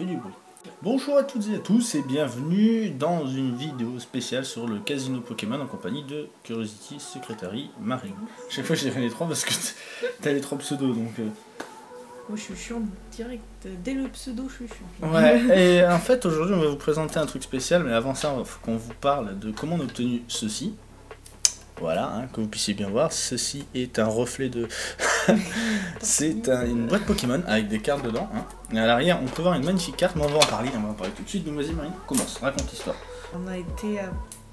Du bruit. Bonjour à toutes et à tous et bienvenue dans une vidéo spéciale sur le casino Pokémon en compagnie de Curiosity Secretary Marine. Chaque fois je dirais les trois parce que t'as les trois pseudos donc. euh, Moi je suis chiant direct, dès le pseudo je suis chiant. Ouais, et en fait aujourd'hui on va vous présenter un truc spécial, mais avant ça il faut qu'on vous parle de comment on a obtenu ceci. Voilà, hein, que vous puissiez bien voir, ceci est un reflet de... C'est un- une boîte Pokémon avec des cartes dedans. hein. Et à l'arrière on peut voir une magnifique carte, mais on va en parler, on va en parler tout de suite. Donc vas-y Marine, commence, raconte l'histoire. On a été à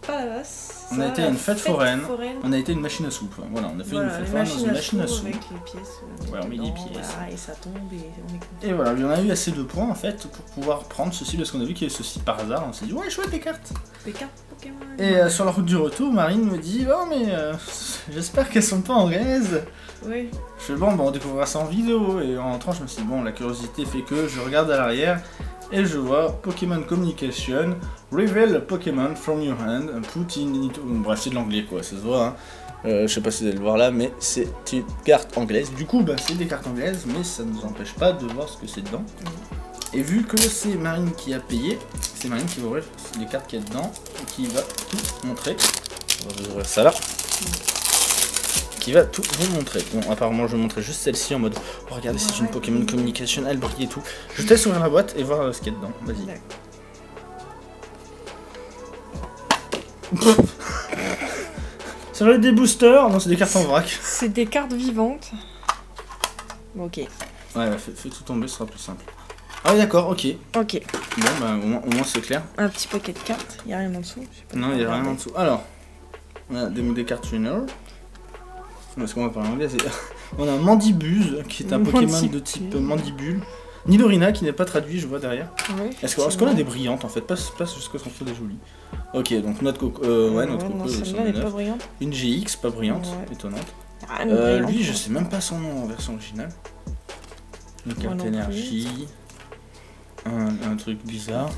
Palavas. On a été à une fête foraine. foraine. On a été une machine à soupe, voilà, on a fait Voilà, une fête foraine dans une machine à soupe avec les pièces. euh, Ouais, on met des pièces. voilà, et ça tombe et on est content. Et voilà, on a eu assez de points en fait pour pouvoir prendre ceci parce qu'on a vu qu'il y avait ceci par hasard. On s'est dit ouais chouette les cartes. Des cartes Pokémon. Et euh, sur la route du retour, Marine me dit oh mais euh, j'espère qu'elles sont pas anglaises. Oui. Je fais bon, bon on découvrira ça en vidéo et en rentrant je me suis dit bon la curiosité fait que je regarde à l'arrière et je vois Pokémon Communication, Reveal Pokémon from your hand, put in. Bref c'est de l'anglais quoi, ça se voit. Hein. Euh, je sais pas si vous allez le voir là, mais c'est une carte anglaise. Du coup, bah, c'est des cartes anglaises, mais ça ne nous empêche pas de voir ce que c'est dedans. Et vu que c'est Marine qui a payé, c'est Marine qui va ouvrir les cartes qu'il y a dedans et qui va tout montrer. On va ouvrir ça là. Qui va tout vous montrer. Bon, apparemment, je vais montrer juste celle-ci en mode oh, regardez, c'est une. Pokémon Communication, elle brille et tout. Je te laisse ouvrir la boîte et voir euh, ce qu'il y a dedans. Vas-y. Ça va être des boosters Non, c'est des cartes en vrac. C'est des cartes vivantes. Ok. Ouais, ouais, fais, fais tout tomber, ce sera plus simple. Ah, oui, d'accord, ok. Ok. Bon, bah, au moins, c'est clair. Un petit paquet de cartes. Il a rien en dessous. je sais pas Non, il n'y a rien en dessous. Alors, on a des, des cartes winner. Parce qu'on va parler anglais. c'est- On a Mandibuse, qui est un Pokémon de type Mandibule. Nidorina, qui n'est pas traduit, je vois derrière. Est-ce qu'on a des brillantes en fait? Pas, pas jusqu'à ce qu'on trouve des jolies. Ok, donc notre coco. Euh, ouais, notre coco. pas brillante. Une GX, pas brillante, Ouais. étonnante. Y a rien de Euh, lui, je sais même pas son nom en version originale. Une carte énergie. Un, un truc bizarre.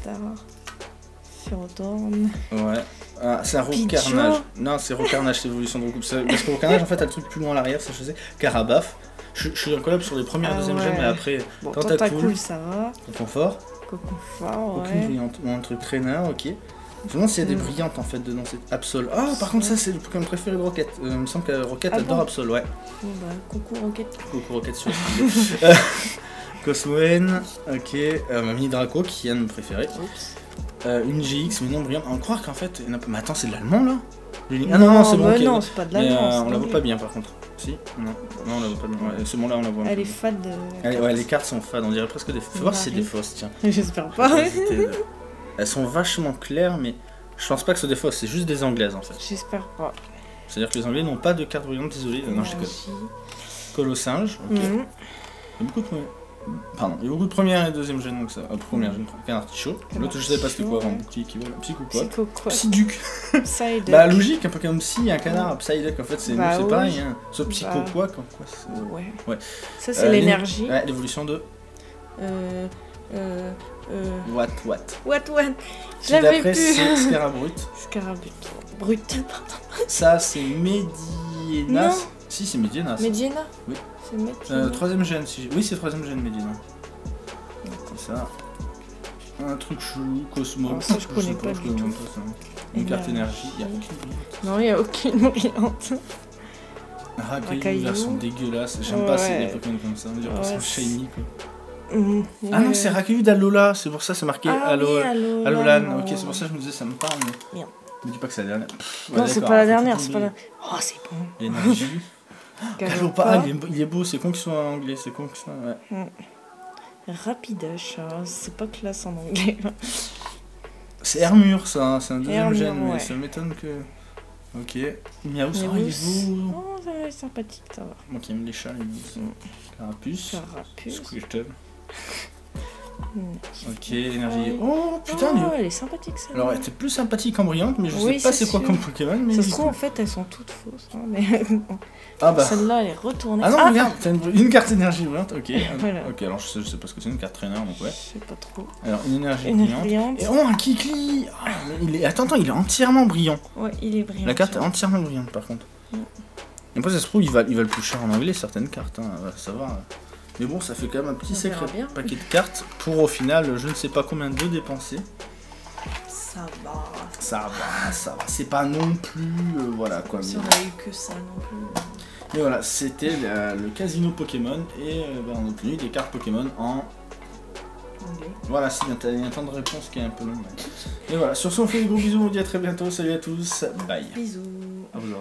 Ouais. Ah, c'est un Pichu. Rocarnage. Non, c'est Rocarnage, c'est l'évolution de recoupe. C'est- Parce que Rocarnage, en fait, a le truc plus loin à l'arrière, ça je sais. Carabaf. Je, je suis en collab sur les premières et Ah deuxième ouais. gènes, mais après, Bon, Tentacool. Tentacool, ça va. confort. Cocon fort, Aucune ouais. brillante. Ou un truc traîneur, ok. Je me demande s'il y a des Mm. brillantes en fait dedans. C'est Absol. Ah, par contre, ça, c'est le Pokémon préféré de Rocket. Euh, il me semble que Rocket Ah adore bon Absol, ouais. Bon bah, coucou Rocket. Coucou Rocket sur Euh, Cosmoen, ok. Euh, ma mini Draco qui est un de mes préférés. Oups. Euh, une GX, mais non brillante. On croire qu'en fait. Mais attends, c'est de l'allemand là Ah non, non, c'est bon, bah non, c'est pas de l'allemand. euh, on la voit pas bien par contre. Si Non, non on la voit pas bien. Ouais, c'est bon là, on la voit un Elle peu est bien. fade de. la Elle- carte. ouais, les cartes sont fades, on dirait presque des. Faut voir si c'est des fausses, tiens. J'espère pas. Elles sont vachement claires, mais je pense pas que ce soit des fausses, c'est juste des anglaises en fait. J'espère pas. C'est-à-dire que les anglais n'ont pas de cartes brillantes isolées. Euh, non, je déconne. Ok. Mhm. Il y a beaucoup de. Pardon, il y a beaucoup de première et deuxième gène, donc ça. Euh, première gène, artichaut. L'autre, je sais pas c'était quoi avant, petit qui voilà, psy ou quoi. Psycho quoi Psyduc. Bah logique, un peu comme si un canard, Psyduck en fait c'est Bah oui. pareil, hein. Sauf psycho Bah. quoi, comme quoi Ouais. Ouais. Ça, c'est Euh, l'énergie. Ouais, l'évolution de Euh. Euh. Euh. What What? What, what? D'après plus. c'est Scarabrut. Scarabut. Brut. Pardon. Ça c'est Medienas. Si c'est Medienas. Mediana Oui. C'est Mediana. Euh, troisième gène, si oui c'est troisième gène Medina. C'est ça. Un truc chelou, Cosmo. Alors ça, je connais pas du tout. pas ça. Une carte Énergie. énergie, il a aucune. Non, il n'y a aucune brillante. Racaillou, version dégueulasse. J'aime pas ces les Pokémon comme ça, on dirait Ouais, pas c'est- shiny quoi. Mhm. Ah non, c'est Racaillou d'Alola, c'est pour ça c'est marqué Ah Alo- oui, Alolan. Ok, c'est pour ça que je me disais ça me parle, mais. Merde. Me dis pas que c'est la dernière. Pff, ouais, Non, c'est pas la dernière, c'est pas la. Oh, c'est bon. L'énergie. Galopard. Galopard, il est, beau- il est beau, c'est con qu'il soit en anglais, c'est con que ça. Ouais. Rapidash, hein, c'est pas classe en anglais. C'est Hermure ça, hein, c'est un deuxième Hermure, gène, mais ça m'étonne que. Ok. Miaou, ça va, il est beau. Oh, ça va, sympathique, ça va. Moi qui aime les chats, les miaou. Mm. Carapuce. Carapuce. Squirtle. Mm. Ok, énergie. Ouais. Oh putain, oh, elle est sympathique, celle Alors, elle était plus sympathique qu'en brillante, mais je Oui, sais pas c'est quoi sûr. comme Pokémon. Mais Ça se trouve, en fait, elles sont toutes fausses. hein, mais Ah bah. celle-là, elle est retournée. Ah non, regarde, t'as une, une carte énergie brillante, ok. Voilà. Ok, alors je sais, je sais pas ce que c'est, une carte traîneur, donc ouais. Je sais pas trop. Alors, une énergie Une brillante. brillante. Et oh, un Kikli Ah, il est... Attends, attends, il est entièrement brillant. Ouais, il est brillant. La carte est entièrement brillante, par contre. Mm. Et après, ça se trouve, il va, il va le plus cher en anglais, certaines cartes, hein, va savoir. Mais bon, ça fait quand même un petit sacré paquet de cartes pour au final, je ne sais pas combien de dépenser. Ça va. Ça va, ça va. C'est pas non plus. euh, voilà quoi. Si on a eu que ça non plus. Mais voilà, c'était le casino Pokémon et euh, ben, on a obtenu des cartes Pokémon en. Voilà, c'est bien, t'as un temps de réponse qui est un peu long. mais- Et voilà, sur ce, on fait des gros bisous, on vous dit à très bientôt, salut à tous, bye. Bisous. À vous.